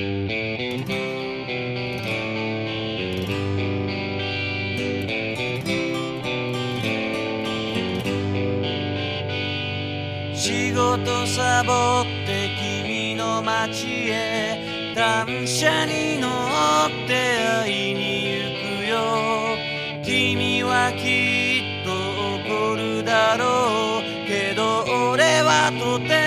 仕事サボって君の街へ単車に乗って会いに行くよ。君はきっと怒るだろう。けど俺はとても